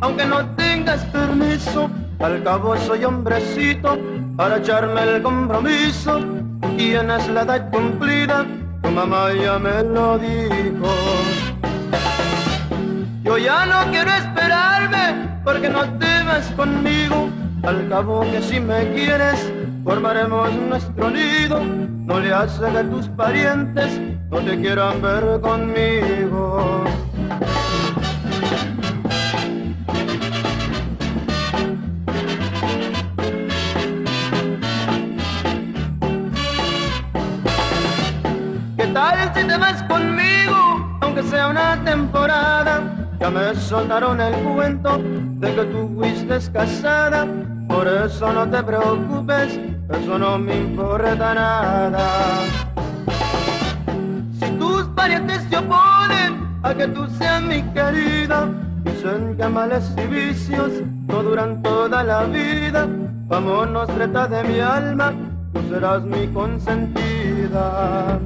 aunque no tengas permiso, al cabo soy hombrecito para echarme el compromiso. Tienes la edad cumplida, tu mamá ya me lo dijo. Yo ya no quiero esperarme porque no te vas conmigo. Al cabo que si me quieres, formaremos nuestro nido. No le hace que tus parientes no te quieran ver conmigo. Tal si te vas conmigo, aunque sea una temporada? Ya me soltaron el cuento de que tú fuiste casada, por eso no te preocupes, eso no me importa nada. Si tus parientes se oponen a que tú seas mi querida, dicen que males y vicios no duran toda la vida. Vámonos, treta de mi alma, tú serás mi consentida.